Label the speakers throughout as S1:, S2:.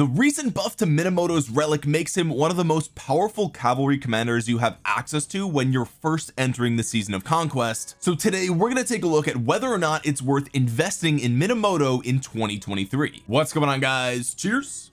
S1: the recent buff to Minamoto's relic makes him one of the most powerful cavalry commanders you have access to when you're first entering the season of conquest. So today we're going to take a look at whether or not it's worth investing in Minamoto in 2023 what's going on guys? Cheers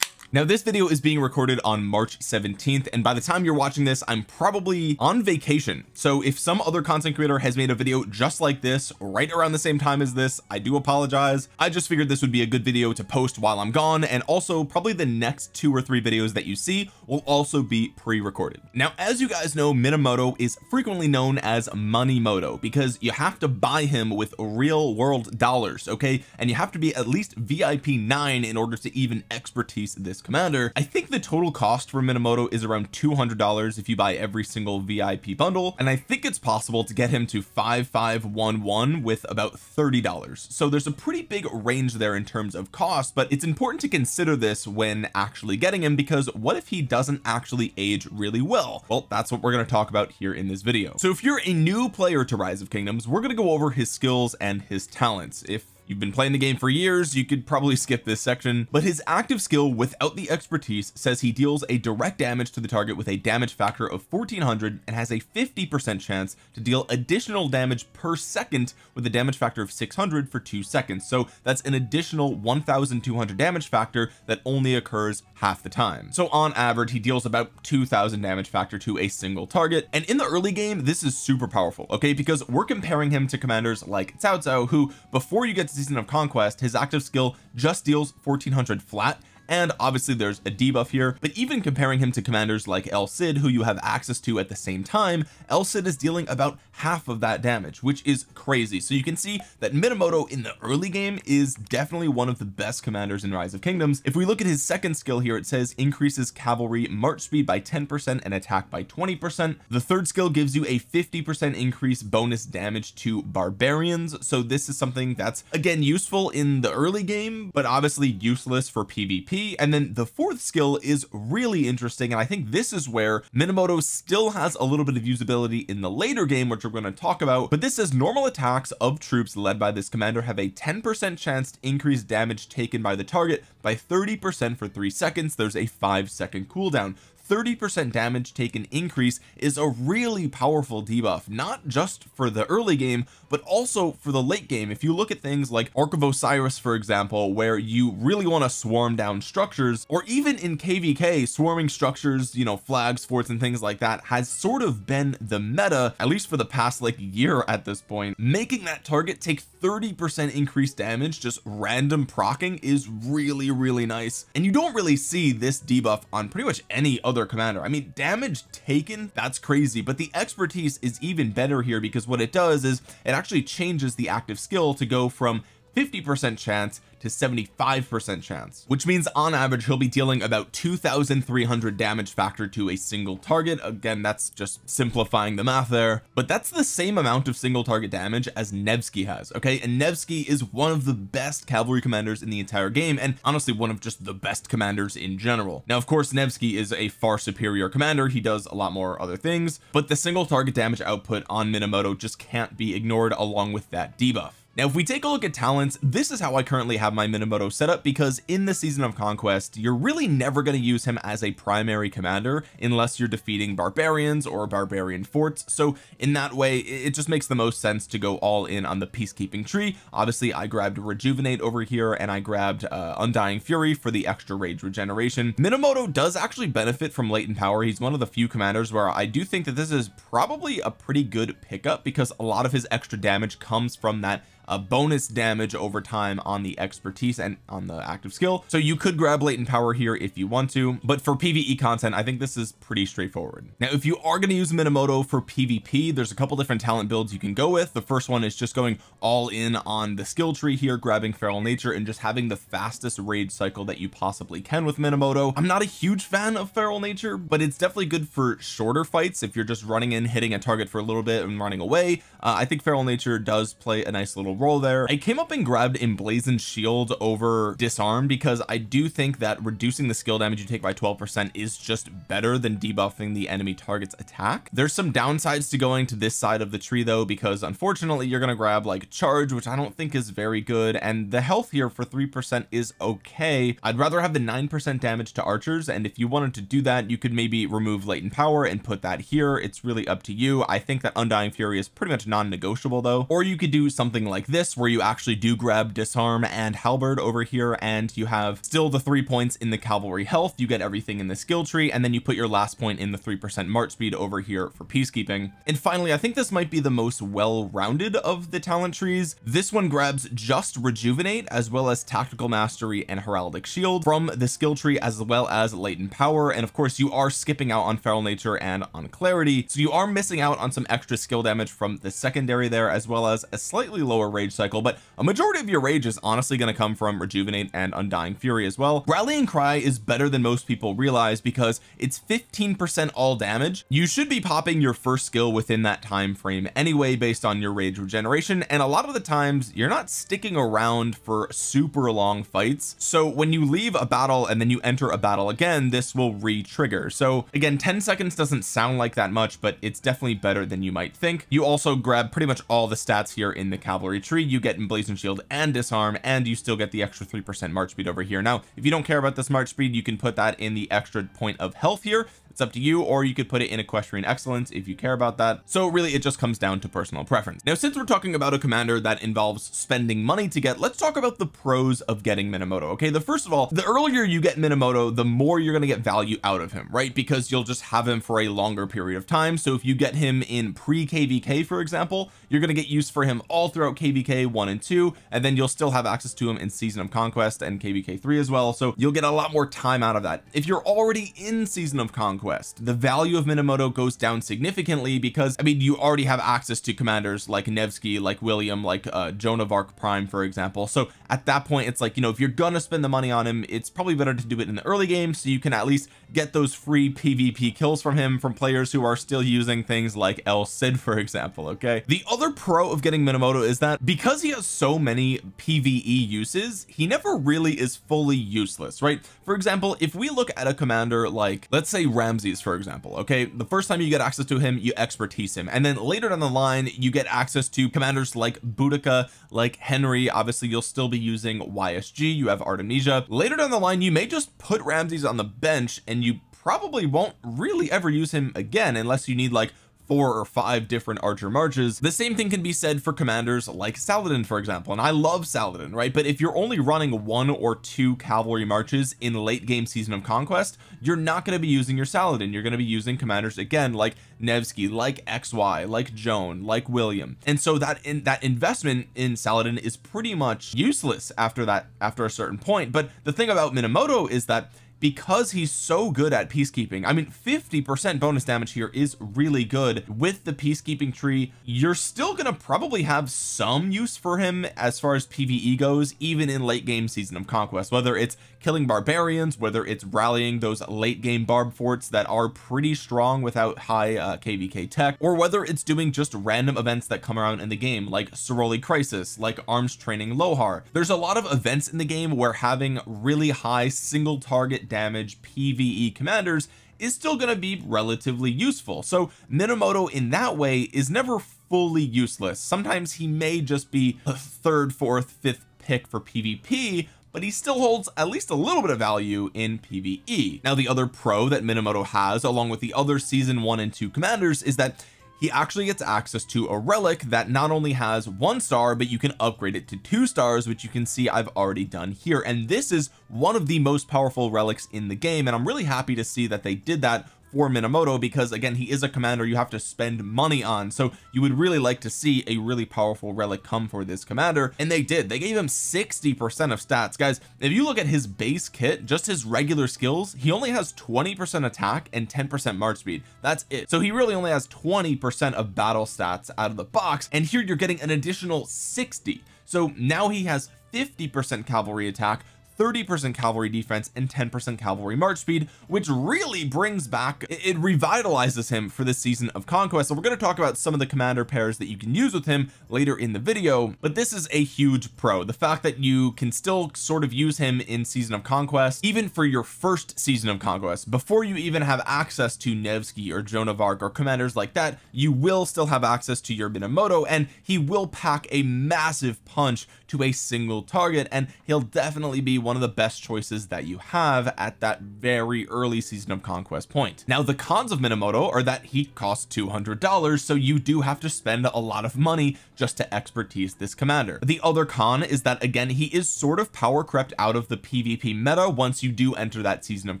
S1: now this video is being recorded on March 17th and by the time you're watching this I'm probably on vacation. So if some other content creator has made a video just like this right around the same time as this I do apologize. I just figured this would be a good video to post while I'm gone and also probably the next two or three videos that you see will also be pre-recorded. Now as you guys know Minamoto is frequently known as money moto because you have to buy him with real world dollars okay? And you have to be at least VIP 9 in order to even expertise this commander I think the total cost for Minamoto is around $200 if you buy every single VIP bundle and I think it's possible to get him to 5511 with about $30 so there's a pretty big range there in terms of cost but it's important to consider this when actually getting him because what if he doesn't actually age really well? Well that's what we're going to talk about here in this video. So if you're a new player to rise of kingdoms we're going to go over his skills and his talents. If you've been playing the game for years. You could probably skip this section. But his active skill without the expertise says he deals a direct damage to the target with a damage factor of 1400 and has a 50 percent chance to deal additional damage per second with a damage factor of 600 for two seconds. So that's an additional 1200 damage factor that only occurs half the time. So on average he deals about 2000 damage factor to a single target. And in the early game this is super powerful okay? Because we're comparing him to commanders like Cao Cao who before you get season of conquest his active skill just deals 1400 flat and obviously there's a debuff here but even comparing him to commanders like El Cid who you have access to at the same time El Cid is dealing about half of that damage which is crazy. So you can see that Minamoto in the early game is definitely one of the best commanders in Rise of Kingdoms. If we look at his second skill here it says increases cavalry march speed by 10 percent and attack by 20 percent. The third skill gives you a 50 percent increase bonus damage to barbarians. So this is something that's again useful in the early game but obviously useless for PvP and then the fourth skill is really interesting and I think this is where Minamoto still has a little bit of usability in the later game which we're going to talk about but this says normal attacks of troops led by this commander have a 10 percent chance to increase damage taken by the target by 30 percent for three seconds. There's a five second cooldown 30 percent damage taken increase is a really powerful debuff not just for the early game but also for the late game. If you look at things like Ark of Osiris for example where you really want to swarm down structures or even in kvk swarming structures you know flags forts and things like that has sort of been the meta at least for the past like year at this point. Making that target take 30 percent increased damage just random procking is really really nice. And you don't really see this debuff on pretty much any other other commander. I mean damage taken? That's crazy. But the expertise is even better here because what it does is it actually changes the active skill to go from 50 percent chance to 75 percent chance which means on average he'll be dealing about 2300 damage factor to a single target. Again that's just simplifying the math there but that's the same amount of single target damage as Nevsky has okay? And Nevsky is one of the best cavalry commanders in the entire game and honestly one of just the best commanders in general. Now of course Nevsky is a far superior commander. He does a lot more other things but the single target damage output on Minamoto just can't be ignored along with that debuff now if we take a look at talents this is how I currently have my Minamoto set up because in the season of conquest you're really never going to use him as a primary commander unless you're defeating barbarians or barbarian forts. So in that way it just makes the most sense to go all in on the peacekeeping tree. Obviously I grabbed rejuvenate over here and I grabbed uh, undying fury for the extra rage regeneration. Minamoto does actually benefit from latent power. He's one of the few commanders where I do think that this is probably a pretty good pickup because a lot of his extra damage comes from that a bonus damage over time on the expertise and on the active skill. So you could grab latent power here if you want to but for PvE content I think this is pretty straightforward. Now if you are going to use Minamoto for PvP there's a couple different talent builds you can go with. The first one is just going all in on the skill tree here grabbing feral nature and just having the fastest rage cycle that you possibly can with Minamoto. I'm not a huge fan of feral nature but it's definitely good for shorter fights if you're just running in hitting a target for a little bit and running away. Uh, I think feral nature does play a nice little critical role there. I came up and grabbed emblazoned shield over disarm because I do think that reducing the skill damage you take by 12 percent is just better than debuffing the enemy target's attack. There's some downsides to going to this side of the tree though because unfortunately you're gonna grab like charge which I don't think is very good and the health here for three percent is okay. I'd rather have the nine percent damage to archers and if you wanted to do that you could maybe remove latent power and put that here. It's really up to you. I think that undying fury is pretty much non-negotiable though. Or you could do something like this where you actually do grab disarm and halberd over here and you have still the three points in the cavalry health. You get everything in the skill tree and then you put your last point in the three percent march speed over here for peacekeeping. And finally I think this might be the most well-rounded of the talent trees. This one grabs just rejuvenate as well as tactical mastery and heraldic shield from the skill tree as well as latent power. And of course you are skipping out on feral nature and on clarity. So you are missing out on some extra skill damage from the secondary there as well as a slightly lower rage cycle but a majority of your rage is honestly going to come from rejuvenate and undying fury as well. Rallying cry is better than most people realize because it's 15 percent all damage. You should be popping your first skill within that time frame anyway based on your rage regeneration and a lot of the times you're not sticking around for super long fights. So when you leave a battle and then you enter a battle again this will re-trigger. So again 10 seconds doesn't sound like that much but it's definitely better than you might think. You also grab pretty much all the stats here in the cavalry tree you get emblazoned shield and disarm and you still get the extra three percent march speed over here. Now if you don't care about this march speed you can put that in the extra point of health here it's up to you or you could put it in equestrian excellence if you care about that. So really it just comes down to personal preference. Now since we're talking about a commander that involves spending money to get let's talk about the pros of getting Minamoto okay? The first of all the earlier you get Minamoto the more you're going to get value out of him right? Because you'll just have him for a longer period of time. So if you get him in pre kvk for example you're going to get use for him all throughout kvk 1 and 2 and then you'll still have access to him in season of conquest and kvk 3 as well. So you'll get a lot more time out of that. If you're already in season of conquest the value of Minamoto goes down significantly because I mean you already have access to commanders like Nevsky like William like uh Joan of Arc Prime for example. So at that point it's like you know if you're gonna spend the money on him it's probably better to do it in the early game so you can at least get those free PvP kills from him from players who are still using things like El Cid for example okay? The other pro of getting Minamoto is that because he has so many PvE uses he never really is fully useless right? For example if we look at a commander like let's say Ramses for example okay? The first time you get access to him you expertise him. And then later down the line you get access to commanders like Boudica like Henry. Obviously you'll still be using YSG you have Artemisia. Later down the line you may just put Ramses on the bench and you probably won't really ever use him again unless you need like four or five different archer marches. The same thing can be said for commanders like Saladin for example and I love Saladin right? But if you're only running one or two cavalry marches in late game season of conquest you're not going to be using your Saladin. You're going to be using commanders again like Nevsky like XY like Joan like William. And so that in that investment in Saladin is pretty much useless after that after a certain point. But the thing about Minamoto is that because he's so good at peacekeeping I mean 50 percent bonus damage here is really good. With the peacekeeping tree you're still gonna probably have some use for him as far as PvE goes even in late game season of conquest. Whether it's killing barbarians whether it's rallying those late game barb forts that are pretty strong without high uh, kvk tech or whether it's doing just random events that come around in the game like Soroli crisis like arms training Lohar. There's a lot of events in the game where having really high single target damage PvE commanders is still going to be relatively useful. So Minamoto in that way is never fully useless. Sometimes he may just be a third fourth fifth pick for PvP but he still holds at least a little bit of value in PvE now the other pro that Minamoto has along with the other season one and two commanders is that he actually gets access to a relic that not only has one star but you can upgrade it to two stars which you can see I've already done here. And this is one of the most powerful relics in the game and I'm really happy to see that they did that for Minamoto because again he is a commander you have to spend money on. So you would really like to see a really powerful relic come for this commander and they did. They gave him 60 percent of stats. Guys if you look at his base kit just his regular skills he only has 20 percent attack and 10 percent march speed. That's it. So he really only has 20 percent of battle stats out of the box and here you're getting an additional 60 so now he has 50 percent cavalry attack 30% cavalry defense and 10% cavalry march speed which really brings back it revitalizes him for this season of conquest. So we're going to talk about some of the commander pairs that you can use with him later in the video but this is a huge pro. The fact that you can still sort of use him in season of conquest even for your first season of conquest before you even have access to Nevsky or Joan of Arc or commanders like that you will still have access to your Minamoto and he will pack a massive punch to a single target and he'll definitely be one of the best choices that you have at that very early season of conquest point. Now the cons of Minamoto are that he costs $200 so you do have to spend a lot of money just to expertise this commander. The other con is that again he is sort of power crept out of the PvP meta once you do enter that season of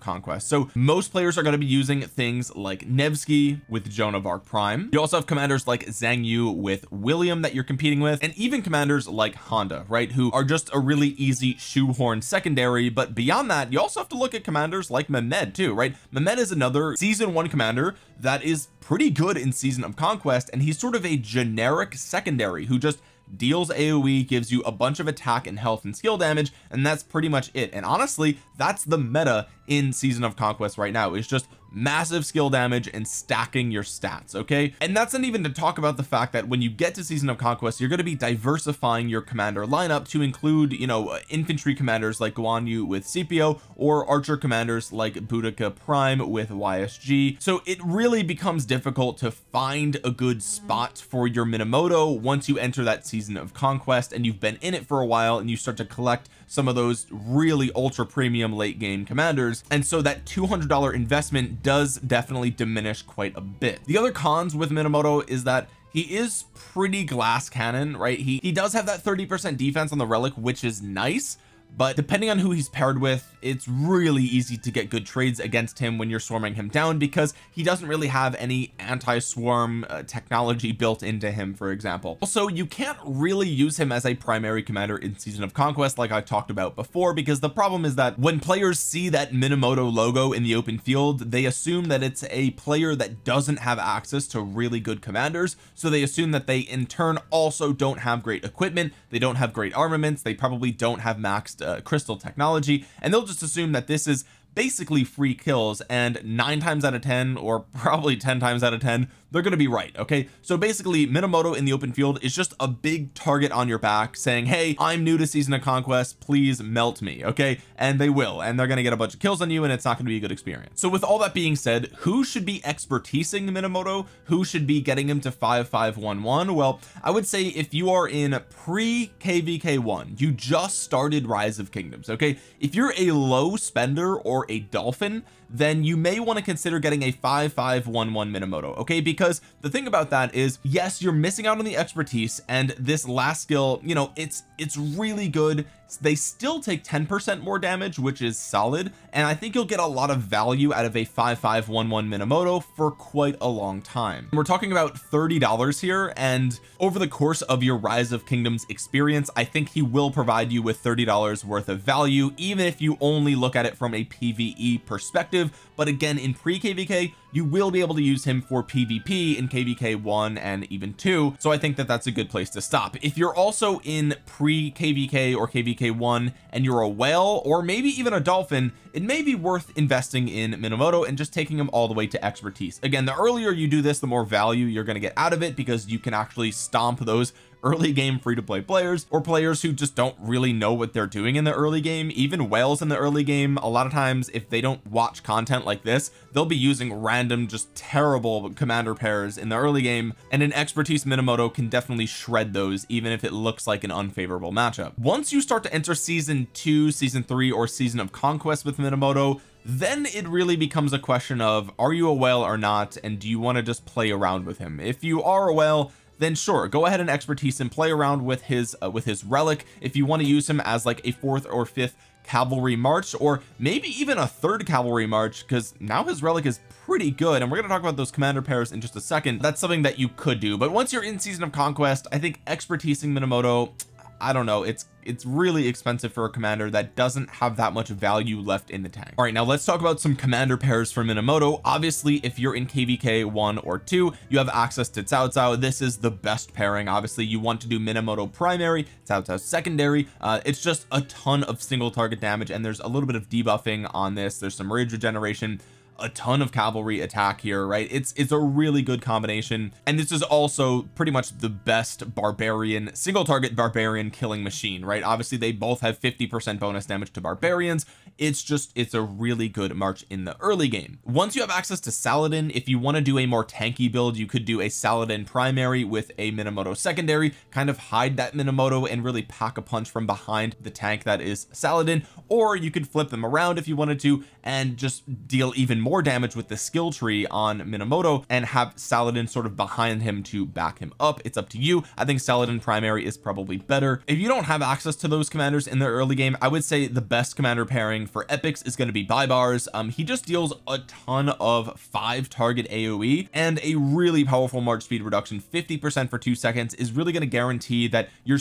S1: conquest. So most players are going to be using things like Nevsky with Joan of Arc Prime. You also have commanders like Xiang Yu with William that you're competing with and even commanders like Honda right who are just a really easy shoehorn secondary but beyond that you also have to look at commanders like Mehmed too right? Mehmed is another season one commander that is pretty good in season of conquest and he's sort of a generic secondary who just deals AoE gives you a bunch of attack and health and skill damage and that's pretty much it. And honestly that's the meta in season of conquest right now is just massive skill damage and stacking your stats okay? And that's not even to talk about the fact that when you get to season of conquest you're going to be diversifying your commander lineup to include you know infantry commanders like Guan Yu with Scipio or archer commanders like Boudica Prime with YSG so it really becomes difficult to find a good spot for your Minamoto once you enter that season of conquest and you've been in it for a while and you start to collect some of those really ultra premium late game commanders. And so that $200 investment does definitely diminish quite a bit. The other cons with Minamoto is that he is pretty glass cannon right? He he does have that 30 percent defense on the relic which is nice but depending on who he's paired with it's really easy to get good trades against him when you're swarming him down because he doesn't really have any anti-swarm uh, technology built into him for example. Also you can't really use him as a primary commander in season of conquest like I talked about before because the problem is that when players see that Minamoto logo in the open field they assume that it's a player that doesn't have access to really good commanders. So they assume that they in turn also don't have great equipment they don't have great armaments they probably don't have maxed uh, crystal technology and they'll just assume that this is basically free kills and nine times out of ten or probably 10 times out of 10 they're going to be right okay? So basically Minamoto in the open field is just a big target on your back saying hey I'm new to season of conquest please melt me okay? And they will and they're going to get a bunch of kills on you and it's not going to be a good experience. So with all that being said who should be expertising Minamoto? Who should be getting him to 5511 well I would say if you are in pre kvk1 you just started rise of kingdoms okay? If you're a low spender or a dolphin then you may want to consider getting a 5511 Minamoto okay? Because the thing about that is yes you're missing out on the expertise and this last skill you know it's it's really good they still take 10 percent more damage which is solid and I think you'll get a lot of value out of a 5511 Minamoto for quite a long time. We're talking about $30 here and over the course of your rise of kingdoms experience I think he will provide you with $30 worth of value even if you only look at it from a PvE perspective. But again in pre kvk you will be able to use him for PvP in kvk 1 and even 2 so I think that that's a good place to stop. If you're also in pre kvk or kvk 1 and you're a whale or maybe even a dolphin it may be worth investing in Minamoto and just taking him all the way to expertise. Again the earlier you do this the more value you're going to get out of it because you can actually stomp those early game free to play players or players who just don't really know what they're doing in the early game. Even whales in the early game a lot of times if they don't watch content like this they'll be using random just terrible commander pairs in the early game and an expertise Minamoto can definitely shred those even if it looks like an unfavorable matchup. Once you start to enter season two season three or season of conquest with Minamoto then it really becomes a question of are you a whale or not and do you want to just play around with him? If you are a whale then sure go ahead and expertise and play around with his uh, with his relic. If you want to use him as like a fourth or fifth cavalry march or maybe even a third cavalry march because now his relic is pretty good and we're going to talk about those commander pairs in just a second. That's something that you could do but once you're in season of conquest I think expertising Minamoto I don't know it's it's really expensive for a commander that doesn't have that much value left in the tank. All right now let's talk about some commander pairs for Minamoto. Obviously if you're in kvk one or two you have access to Cao Cao this is the best pairing. Obviously you want to do Minamoto primary Cao Cao secondary. Uh, it's just a ton of single target damage and there's a little bit of debuffing on this. There's some rage regeneration a ton of cavalry attack here right? It's it's a really good combination. And this is also pretty much the best barbarian single target barbarian killing machine right? Obviously they both have 50 percent bonus damage to barbarians it's just it's a really good march in the early game. Once you have access to Saladin if you want to do a more tanky build you could do a Saladin primary with a Minamoto secondary kind of hide that Minamoto and really pack a punch from behind the tank that is Saladin or you could flip them around if you wanted to and just deal even more damage with the skill tree on Minamoto and have Saladin sort of behind him to back him up. It's up to you. I think Saladin primary is probably better. If you don't have access to those commanders in the early game I would say the best commander pairing for epics is going to be Baibars um he just deals a ton of five target AoE and a really powerful march speed reduction 50 percent for two seconds is really going to guarantee that you're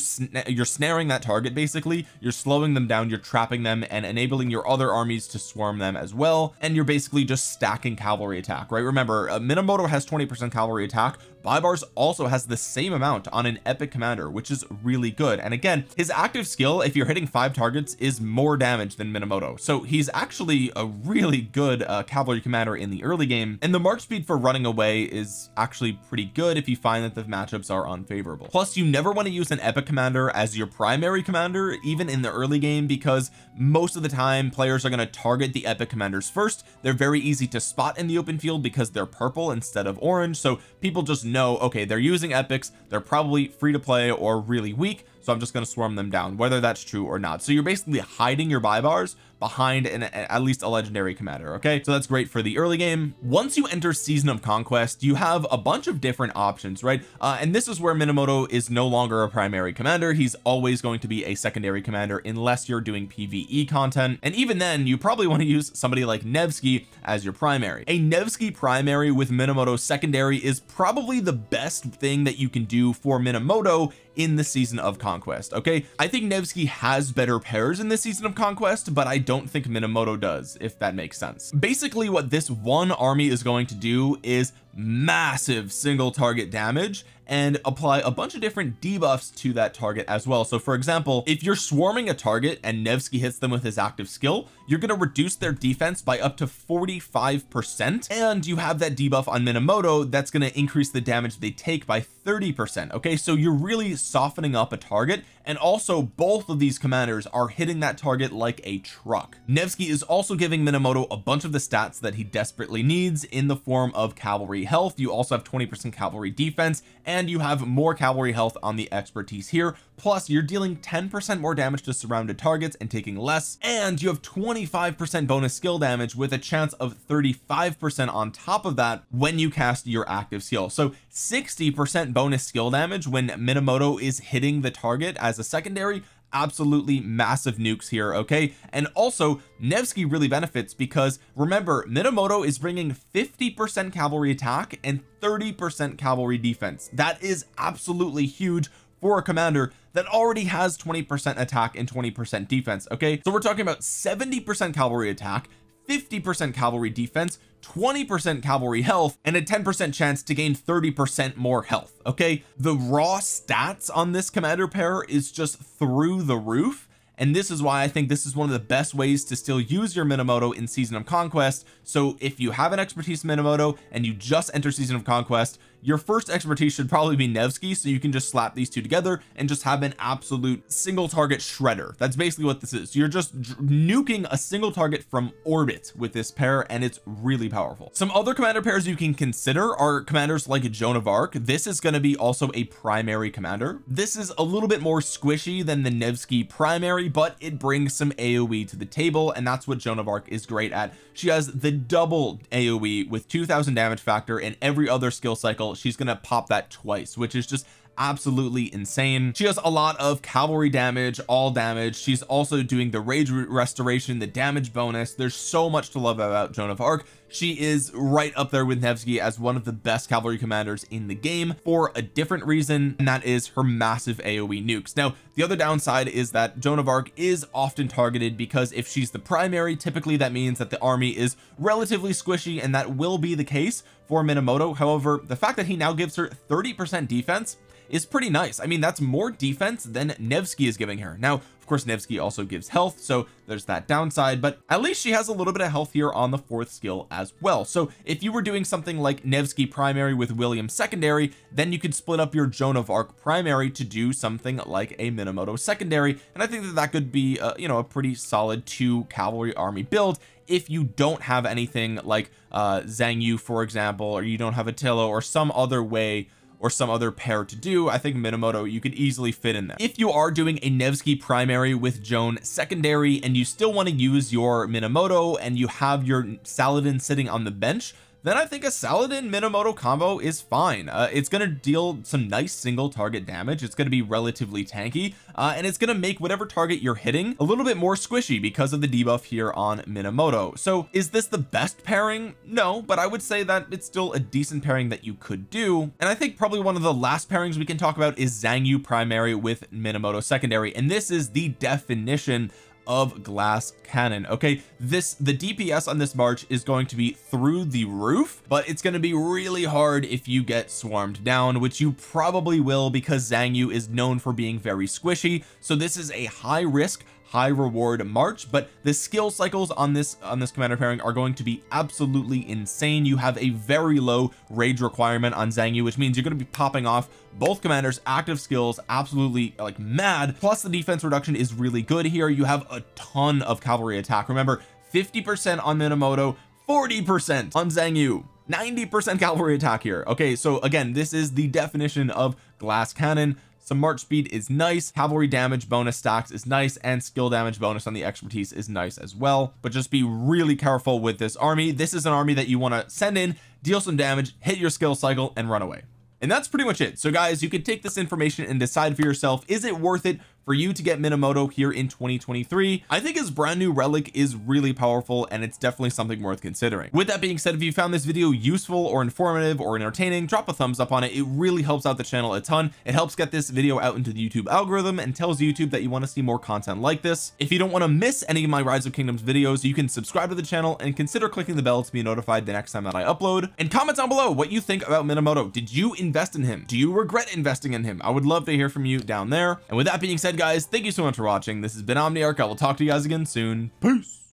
S1: you're snaring that target basically. You're slowing them down you're trapping them and enabling your other armies to swarm them as well. And you're basically just stacking cavalry attack right? Remember uh, Minamoto has 20 percent cavalry attack Baibars also has the same amount on an epic commander which is really good. And again his active skill if you're hitting five targets is more damage than Minamoto. So he's actually a really good uh, cavalry commander in the early game. And the march speed for running away is actually pretty good if you find that the matchups are unfavorable. Plus you never want to use an epic commander as your primary commander even in the early game because most of the time players are going to target the epic commanders first. They're very easy to spot in the open field because they're purple instead of orange. So people just know okay they're using epics they're probably free to play or really weak so I'm just going to swarm them down whether that's true or not. So you're basically hiding your Baibars behind an at least a legendary commander okay? So that's great for the early game. Once you enter season of conquest you have a bunch of different options right? Uh, and this is where Minamoto is no longer a primary commander. He's always going to be a secondary commander unless you're doing PvE content. And even then you probably want to use somebody like Nevsky as your primary. A Nevsky primary with Minamoto secondary is probably the best thing that you can do for Minamoto in the season of conquest okay? I think Nevsky has better pairs in the season of conquest but I don't think Minamoto does if that makes sense. Basically what this one army is going to do is massive single target damage and apply a bunch of different debuffs to that target as well. So for example if you're swarming a target and Nevsky hits them with his active skill you're going to reduce their defense by up to 45 percent and you have that debuff on Minamoto that's going to increase the damage they take by 30 percent okay? So you're really softening up a target and also both of these commanders are hitting that target like a truck. Nevsky is also giving Minamoto a bunch of the stats that he desperately needs in the form of cavalry health. You also have 20 percent cavalry defense and you have more cavalry health on the expertise here plus you're dealing 10 percent more damage to surrounded targets and taking less and you have 25 percent bonus skill damage with a chance of 35 percent on top of that when you cast your active skill. So 60 percent bonus skill damage when Minamoto is hitting the target as a secondary absolutely massive nukes here okay? And also Nevsky really benefits because remember Minamoto is bringing 50 percent cavalry attack and 30 percent cavalry defense. That is absolutely huge for a commander that already has 20 percent attack and 20 percent defense okay? So we're talking about 70 percent cavalry attack 50 percent cavalry defense 20 percent cavalry health and a 10 percent chance to gain 30 percent more health okay? The raw stats on this commander pair is just through the roof and this is why I think this is one of the best ways to still use your Minamoto in season of conquest. So if you have an expertise Minamoto and you just enter season of conquest your first expertise should probably be Nevsky so you can just slap these two together and just have an absolute single target shredder. That's basically what this is. You're just nuking a single target from orbit with this pair and it's really powerful. Some other commander pairs you can consider are commanders like Joan of Arc. This is going to be also a primary commander. This is a little bit more squishy than the Nevsky primary but it brings some AoE to the table and that's what Joan of Arc is great at. She has the double AoE with 2000 damage factor and every other skill cycle she's gonna pop that twice which is just absolutely insane. She has a lot of cavalry damage all damage. She's also doing the rage restoration the damage bonus. There's so much to love about Joan of Arc. She is right up there with Nevsky as one of the best cavalry commanders in the game for a different reason and that is her massive AoE nukes. Now the other downside is that Joan of Arc is often targeted because if she's the primary typically that means that the army is relatively squishy and that will be the case for Minamoto. However the fact that he now gives her 30 percent defense is pretty nice. I mean that's more defense than Nevsky is giving her. Now of course Nevsky also gives health so there's that downside but at least she has a little bit of health here on the fourth skill as well. So if you were doing something like Nevsky primary with William secondary then you could split up your Joan of Arc primary to do something like a Minamoto secondary and I think that that could be uh, you know a pretty solid two cavalry army build if you don't have anything like uh Xiang Yu for example or you don't have Attila or some other way or some other pair to do I think Minamoto you could easily fit in there. If you are doing a Nevsky primary with Joan secondary and you still want to use your Minamoto and you have your Saladin sitting on the bench then I think a Saladin Minamoto combo is fine. Uh, it's to deal some nice single target damage. It's to be relatively tanky uh, and it's to make whatever target you're hitting a little bit more squishy because of the debuff here on Minamoto. So is this the best pairing? No but I would say that it's still a decent pairing that you could do. And I think probably one of the last pairings we can talk about is Xiang Yu primary with Minamoto secondary and this is the definition of glass cannon. Okay this the DPS on this march is going to be through the roof but it's going to be really hard if you get swarmed down which you probably will because Xiang Yu is known for being very squishy. So this is a high risk high reward march but the skill cycles on this on this commander pairing are going to be absolutely insane. You have a very low rage requirement on Xiang Yu which means you're going to be popping off both commanders active skills absolutely like mad. Plus the defense reduction is really good here. You have a ton of cavalry attack. Remember 50 percent on Minamoto 40 percent on Xiang Yu. 90 percent cavalry attack here. Okay so again this is the definition of glass cannon some march speed is nice. Cavalry damage bonus stacks is nice and skill damage bonus on the expertise is nice as well. But just be really careful with this army. This is an army that you want to send in deal some damage hit your skill cycle and run away. And that's pretty much it. So guys you can take this information and decide for yourself is it worth it for you to get Minamoto here in 2023 I think his brand new relic is really powerful and it's definitely something worth considering. With that being said if you found this video useful or informative or entertaining drop a thumbs up on it. It really helps out the channel a ton. It helps get this video out into the YouTube algorithm and tells YouTube that you want to see more content like this. If you don't want to miss any of my rise of kingdoms videos you can subscribe to the channel and consider clicking the bell to be notified the next time that I upload. And comment down below what you think about Minamoto. Did you invest in him? Do you regret investing in him? I would love to hear from you down there. And with that being said guys. Thank you so much for watching. This has been Omniarch. I will talk to you guys again soon. Peace